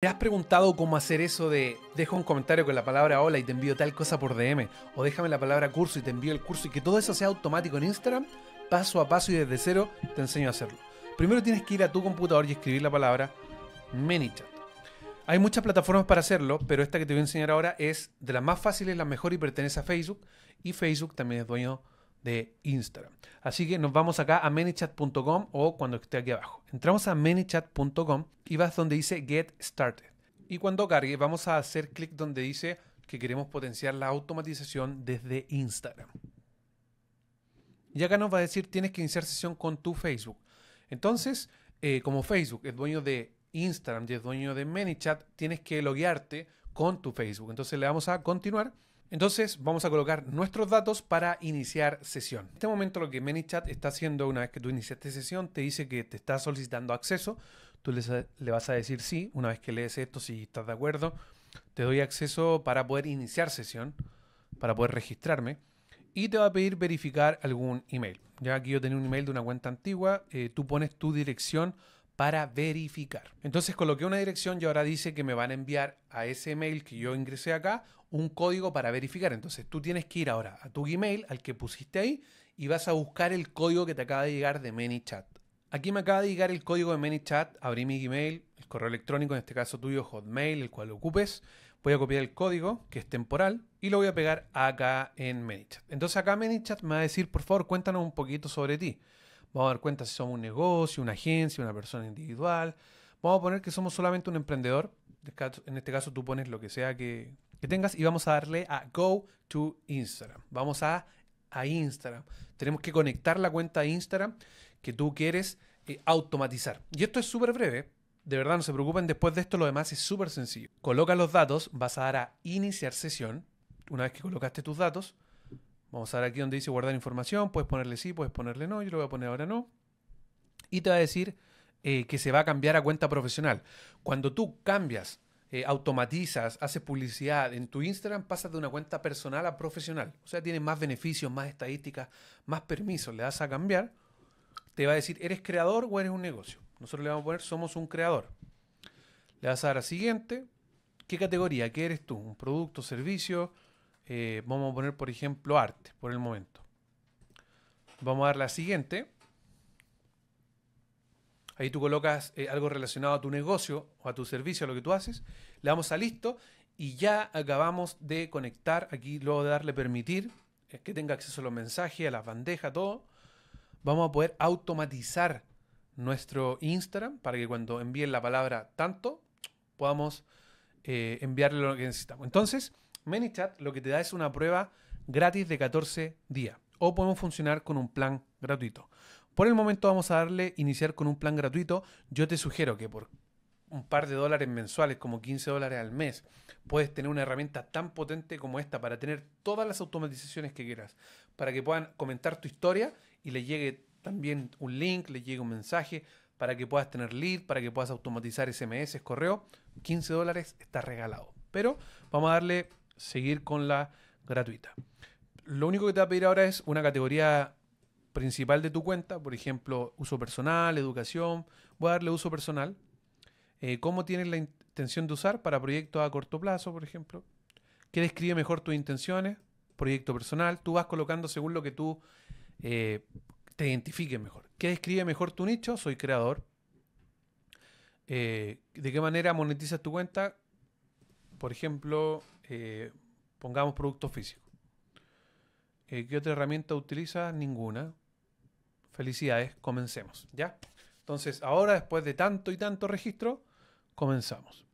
¿Te has preguntado cómo hacer eso de deja un comentario con la palabra hola y te envío tal cosa por DM? O déjame la palabra curso y te envío el curso y que todo eso sea automático en Instagram? Paso a paso y desde cero te enseño a hacerlo. Primero tienes que ir a tu computador y escribir la palabra ManyChat. Hay muchas plataformas para hacerlo, pero esta que te voy a enseñar ahora es de las más fáciles, la mejor y pertenece a Facebook. Y Facebook también es dueño de Instagram. Así que nos vamos acá a manychat.com o cuando esté aquí abajo. Entramos a manychat.com y vas donde dice Get Started. Y cuando cargue vamos a hacer clic donde dice que queremos potenciar la automatización desde Instagram. Y acá nos va a decir tienes que iniciar sesión con tu Facebook. Entonces, eh, como Facebook es dueño de Instagram y es dueño de ManyChat, tienes que loguearte con tu Facebook. Entonces le damos a continuar entonces vamos a colocar nuestros datos para iniciar sesión. En este momento lo que ManyChat está haciendo una vez que tú iniciaste sesión, te dice que te está solicitando acceso. Tú le, vas a decir sí, una vez que lees esto, si estás de acuerdo, te doy acceso para poder iniciar sesión, para poder registrarme. Y te va a pedir verificar algún email. Ya aquí yo tenía un email de una cuenta antigua, eh, tú pones tu dirección para verificar. Entonces coloqué una dirección y ahora dice que me van a enviar a ese email que yo ingresé acá un código para verificar. Entonces tú tienes que ir ahora a tu Gmail, al que pusiste ahí, y vas a buscar el código que te acaba de llegar de ManyChat. Aquí me acaba de llegar el código de ManyChat, abrí mi Gmail, el correo electrónico, en este caso tuyo, Hotmail, el cual lo ocupes. Voy a copiar el código, que es temporal, y lo voy a pegar acá en ManyChat. Entonces acá ManyChat me va a decir, por favor, cuéntanos un poquito sobre ti. Vamos a dar cuenta si somos un negocio, una agencia, una persona individual. Vamos a poner que somos solamente un emprendedor. En este caso tú pones lo que sea que, tengas y vamos a darle a Go to Instagram. Vamos a, a Instagram. Tenemos que conectar la cuenta de Instagram que tú quieres eh, automatizar. Y esto es súper breve. De verdad, no se preocupen. Después de esto, lo demás es súper sencillo. Coloca los datos, vas a dar a iniciar sesión. Una vez que colocaste tus datos, Vamos a ver aquí donde dice guardar información, puedes ponerle sí, puedes ponerle no, yo lo voy a poner ahora no. Y te va a decir eh, que se va a cambiar a cuenta profesional. Cuando tú cambias, eh, automatizas, haces publicidad en tu Instagram, pasas de una cuenta personal a profesional. O sea, tienes más beneficios, más estadísticas, más permisos. Le das a cambiar, te va a decir, ¿eres creador o eres un negocio? Nosotros le vamos a poner, somos un creador. Le vas a dar a siguiente. ¿Qué categoría? ¿Qué eres tú? ¿Un producto, servicio? Eh, vamos a poner, por ejemplo, arte, por el momento. Vamos a dar la siguiente. Ahí tú colocas eh, algo relacionado a tu negocio o a tu servicio, a lo que tú haces. Le damos a listo y ya acabamos de conectar. Aquí luego de darle permitir eh, que tenga acceso a los mensajes, a las bandejas, todo. Vamos a poder automatizar nuestro Instagram para que cuando envíen la palabra tanto podamos enviarle lo que necesitamos. Entonces, ManyChat lo que te da es una prueba gratis de 14 días o podemos funcionar con un plan gratuito. Por el momento vamos a darle iniciar con un plan gratuito. Yo te sugiero que por un par de dólares mensuales, como 15 dólares al mes, puedes tener una herramienta tan potente como esta para tener todas las automatizaciones que quieras, para que puedan comentar tu historia y le llegue también un link, le llegue un mensaje, para que puedas tener lead, para que puedas automatizar SMS, correo. 15 dólares está regalado. Pero vamos a darle seguir con la gratuita. Lo único que te va a pedir ahora es una categoría principal de tu cuenta, por ejemplo, uso personal, educación. Voy a darle uso personal. Eh, ¿Cómo tienes la intención de usar para proyectos a corto plazo, por ejemplo? ¿Qué describe mejor tus intenciones? Proyecto personal. Tú vas colocando según lo que tú eh, te identifiques mejor. ¿Qué describe mejor tu nicho? Soy creador. Eh, ¿De qué manera monetizas tu cuenta? Por ejemplo, eh, pongamos productos físicos. Eh, ¿Qué otra herramienta utiliza? Ninguna. Felicidades, comencemos. ¿Ya? Entonces, ahora, después de tanto y tanto registro, comenzamos.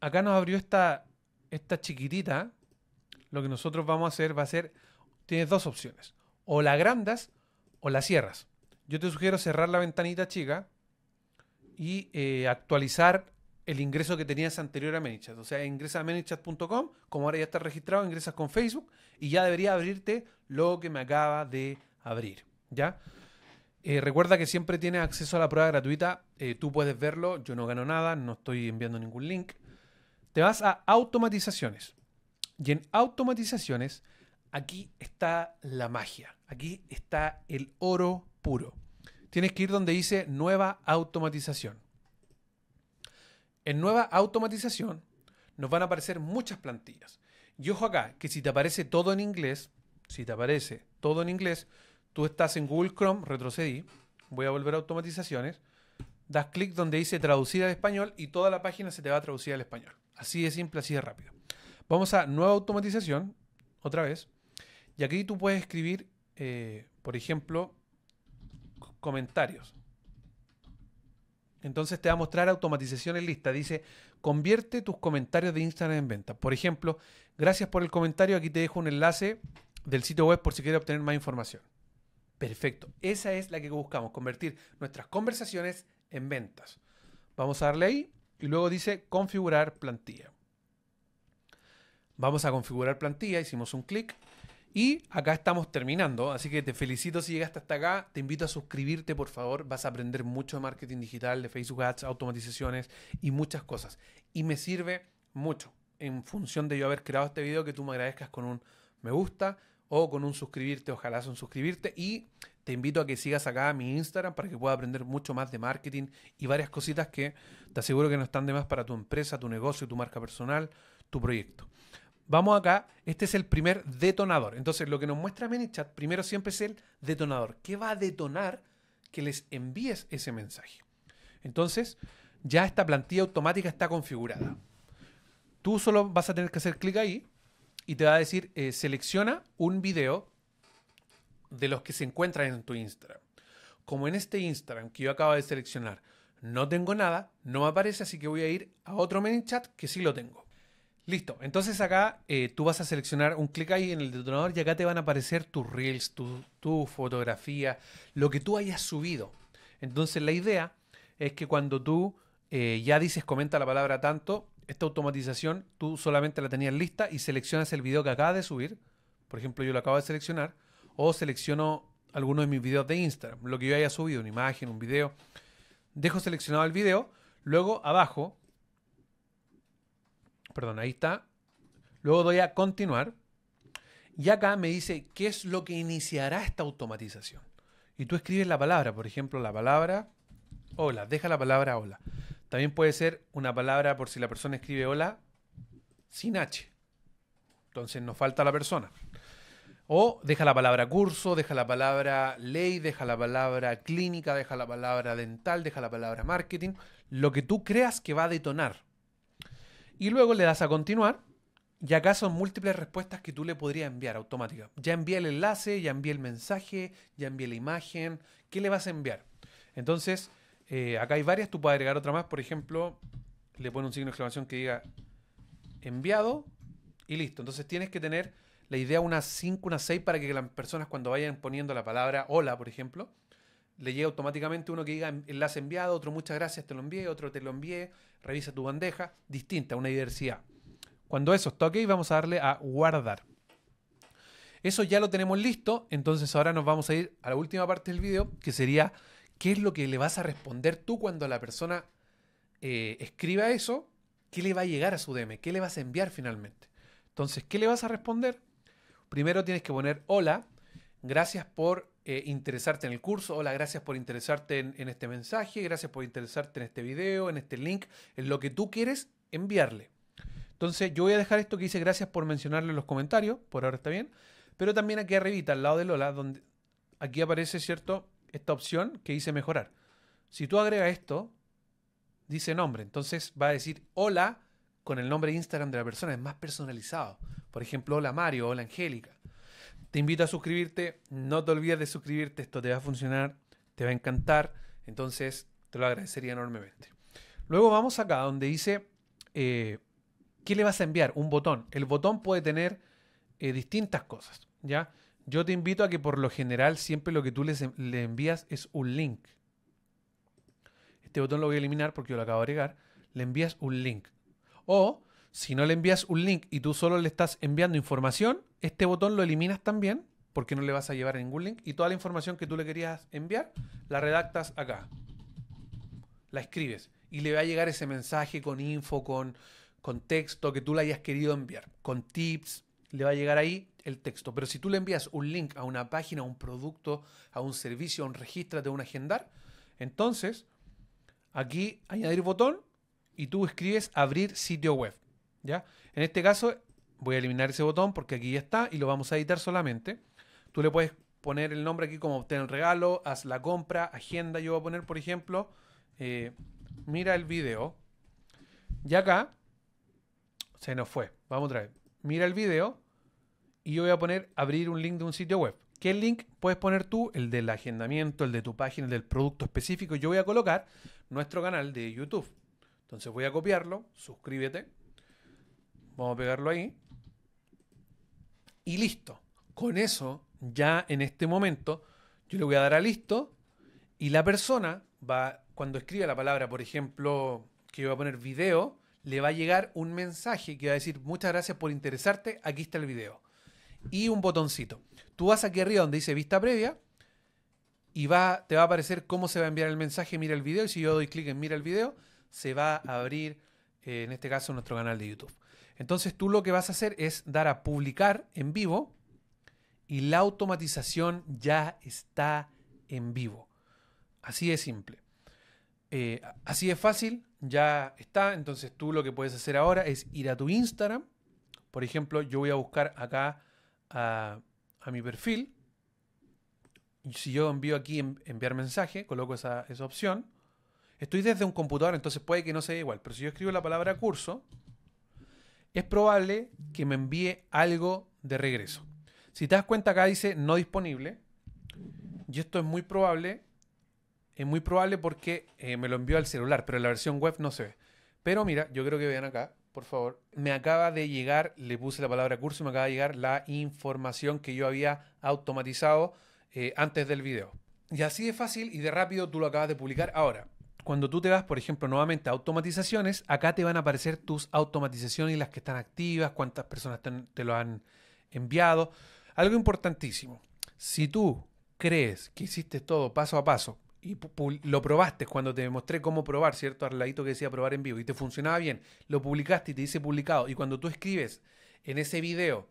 Acá nos abrió esta, esta chiquitita. Lo que nosotros vamos a hacer va a ser, tienes dos opciones. O la agrandas o la cierras. Yo te sugiero cerrar la ventanita chica y eh, actualizar el ingreso que tenías anterior a ManyChat. O sea, ingresa a ManyChat.com, como ahora ya está registrado, ingresas con Facebook y ya debería abrirte lo que me acaba de abrir. ¿Ya? Eh, recuerda que siempre tienes acceso a la prueba gratuita. Eh, tú puedes verlo. Yo no gano nada, no estoy enviando ningún link. Te vas a automatizaciones. Y en automatizaciones, aquí está la magia. Aquí está el oro puro. tienes que ir donde dice nueva automatización. En nueva automatización nos van a aparecer muchas plantillas. Y ojo acá, que si te aparece todo en inglés, si te aparece todo en inglés, tú estás en Google Chrome, retrocedí, voy a volver a automatizaciones, das clic donde dice traducir al español y toda la página se te va a traducir al español. Así de simple, así de rápido. Vamos a nueva automatización, otra vez, y aquí tú puedes escribir, eh, por ejemplo, comentarios. Entonces te va a mostrar automatización en lista. Dice, convierte tus comentarios de Instagram en venta. Por ejemplo, gracias por el comentario. Aquí te dejo un enlace del sitio web por si quieres obtener más información. Perfecto. Esa es la que buscamos, convertir nuestras conversaciones en ventas. Vamos a darle ahí y luego dice configurar plantilla. Vamos a configurar plantilla, hicimos un clic y acá estamos terminando, así que te felicito si llegaste hasta acá. Te invito a suscribirte, por favor. Vas a aprender mucho de marketing digital, de Facebook Ads, automatizaciones y muchas cosas. Y me sirve mucho en función de yo haber creado este video que tú me agradezcas con un me gusta o con un suscribirte, ojalá un suscribirte. Y te invito a que sigas acá a mi Instagram para que puedas aprender mucho más de marketing y varias cositas que te aseguro que no están de más para tu empresa, tu negocio, tu marca personal, tu proyecto. Vamos acá, este es el primer detonador. Entonces, lo que nos muestra ManyChat primero siempre es el detonador. ¿Qué va a detonar que les envíes ese mensaje? Entonces, ya esta plantilla automática está configurada. Tú solo vas a tener que hacer clic ahí y te va a decir, eh, selecciona un video de los que se encuentran en tu Instagram. Como en este Instagram que yo acabo de seleccionar no tengo nada, no me aparece, así que voy a ir a otro ManyChat que sí lo tengo. Listo, entonces acá eh, tú vas a seleccionar un clic ahí en el detonador y acá te van a aparecer tus reels, tu, fotografía, lo que tú hayas subido. Entonces la idea es que cuando tú eh, ya dices comenta la palabra tanto, esta automatización tú solamente la tenías lista y seleccionas el video que acabas de subir. Por ejemplo, yo lo acabo de seleccionar. O selecciono alguno de mis videos de Instagram, lo que yo haya subido, una imagen, un video. Dejo seleccionado el video. Luego abajo Perdón, ahí está. Luego doy a continuar. Y acá me dice qué es lo que iniciará esta automatización. Y tú escribes la palabra, por ejemplo, la palabra hola, deja la palabra hola. También puede ser una palabra por si la persona escribe hola sin H. Entonces nos falta la persona. O deja la palabra curso, deja la palabra ley, deja la palabra clínica, deja la palabra dental, deja la palabra marketing. Lo que tú creas que va a detonar y luego le das a continuar. Y acá son múltiples respuestas que tú le podrías enviar automáticas. Ya envié el enlace, ya envié el mensaje, ya envié la imagen. ¿Qué le vas a enviar? Entonces, eh, acá hay varias. Tú puedes agregar otra más. Por ejemplo, le pone un signo de exclamación que diga enviado y listo. Entonces tienes que tener la idea unas 5, unas 6 para que las personas cuando vayan poniendo la palabra hola, por ejemplo, le llega automáticamente uno que diga enlace enviado, otro muchas gracias, te lo envié, otro te lo envié, revisa tu bandeja, distinta, una diversidad. Cuando eso está ok, vamos a darle a guardar. Eso ya lo tenemos listo, entonces ahora nos vamos a ir a la última parte del video, que sería qué es lo que le vas a responder tú cuando la persona eh, escriba eso, qué le va a llegar a su DM, qué le vas a enviar finalmente. Entonces, ¿qué le vas a responder? Primero tienes que poner hola, gracias por eh, interesarte en el curso. Hola, gracias por interesarte en, este mensaje, gracias por interesarte en este video, en este link, en lo que tú quieres enviarle. Entonces yo voy a dejar esto que dice gracias por mencionarlo en los comentarios, por ahora está bien, pero también aquí arribita, al lado de Lola, donde aquí aparece, ¿cierto? Esta opción que dice mejorar. Si tú agregas esto, dice nombre, entonces va a decir hola con el nombre de Instagram de la persona, es más personalizado. Por ejemplo, hola Mario, hola Angélica. Te invito a suscribirte. No te olvides de suscribirte. Esto te va a funcionar. Te va a encantar. Entonces, te lo agradecería enormemente. Luego vamos acá donde dice, eh, ¿qué le vas a enviar? Un botón. El botón puede tener eh, distintas cosas. ¿ya? Yo te invito a que por lo general siempre lo que tú le envías es un link. Este botón lo voy a eliminar porque lo acabo de agregar. Le envías un link. O si no le envías un link y tú solo le estás enviando información, este botón lo eliminas también, porque no le vas a llevar ningún link, y toda la información que tú le querías enviar, la redactas acá. La escribes. Y le va a llegar ese mensaje con info, con, con texto que tú le hayas querido enviar, con tips, le va a llegar ahí el texto. Pero si tú le envías un link a una página, a un producto, a un servicio, a un registro de un agendar, entonces aquí añadir botón y tú escribes abrir sitio web. En este caso voy a eliminar ese botón porque aquí ya está y lo vamos a editar solamente. Tú le puedes poner el nombre aquí como obtener el regalo, haz la compra, agenda. Yo voy a poner, por ejemplo, eh, mira el video. Y acá se nos fue. Vamos otra vez. Mira el video y yo voy a poner abrir un link de un sitio web. ¿Qué link puedes poner tú? El del agendamiento, el de tu página, el del producto específico. Yo voy a colocar nuestro canal de YouTube. Entonces voy a copiarlo, suscríbete. Vamos a pegarlo ahí. Y listo. Con eso, ya en este momento, yo le voy a dar a listo y la persona va, cuando escriba la palabra, por ejemplo, que yo voy a poner video, le va a llegar un mensaje que va a decir muchas gracias por interesarte, aquí está el video. Y un botoncito. Tú vas aquí arriba donde dice vista previa y va, te va a aparecer cómo se va a enviar el mensaje, mira el video y si yo doy clic en mira el video, se va a abrir, eh, en este caso, nuestro canal de YouTube. Entonces tú lo que vas a hacer es dar a publicar en vivo y la automatización ya está en vivo. Así de simple. Eh, así de fácil, ya está. Entonces tú lo que puedes hacer ahora es ir a tu Instagram. Por ejemplo, yo voy a buscar acá a, mi perfil. Si yo envío aquí enviar mensaje, coloco esa, esa opción. Estoy desde un computador, entonces puede que no sea igual. Pero si yo escribo la palabra curso, es probable que me envíe algo de regreso. Si te das cuenta acá dice no disponible. Y esto es muy probable. Es muy probable porque eh, me lo envió al celular, pero en la versión web no se ve. Pero mira, yo creo que vean acá, por favor. Me acaba de llegar, le puse la palabra curso, me acaba de llegar la información que yo había automatizado eh, antes del video. Y así de fácil y de rápido tú lo acabas de publicar. Ahora, cuando tú te vas, por ejemplo, nuevamente a automatizaciones, acá te van a aparecer tus automatizaciones y las que están activas, cuántas personas te, lo han enviado. Algo importantísimo, si tú crees que hiciste todo paso a paso y lo probaste cuando te mostré cómo probar, ¿cierto? Al ladito que decía probar en vivo y te funcionaba bien, lo publicaste y te dice publicado y cuando tú escribes en ese video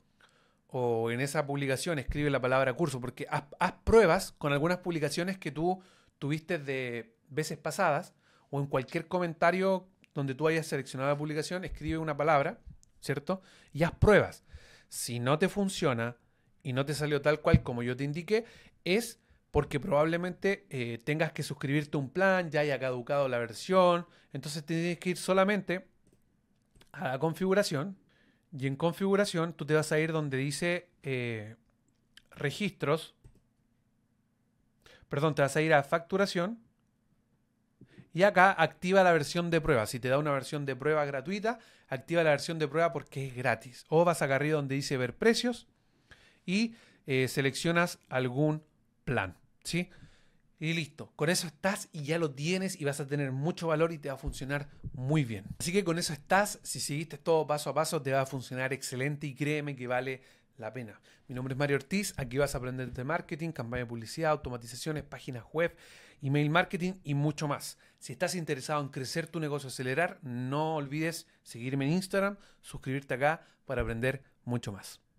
o en esa publicación escribe la palabra curso, porque haz pruebas con algunas publicaciones que tú tuviste de veces pasadas o en cualquier comentario donde tú hayas seleccionado la publicación, escribe una palabra, ¿cierto? Y haz pruebas. Si no te funciona y no te salió tal cual como yo te indiqué, es porque probablemente eh, tengas que suscribirte a un plan, ya haya caducado la versión, entonces tienes que ir solamente a la configuración y en configuración tú te vas a ir donde dice eh, registros, perdón, te vas a ir a facturación y acá activa la versión de prueba. Si te da una versión de prueba gratuita, activa la versión de prueba porque es gratis. O vas acá arriba donde dice ver precios y eh, seleccionas algún plan. ¿Sí? Y listo. Con eso estás y ya lo tienes y vas a tener mucho valor y te va a funcionar muy bien. Así que con eso estás. Si seguiste todo paso a paso, te va a funcionar excelente y créeme que vale la pena. Mi nombre es Mario Ortiz. Aquí vas a aprender de marketing, campaña de publicidad, automatizaciones, páginas web email marketing y mucho más. Si estás interesado en crecer tu negocio, acelerar, no olvides seguirme en Instagram, suscribirte acá para aprender mucho más.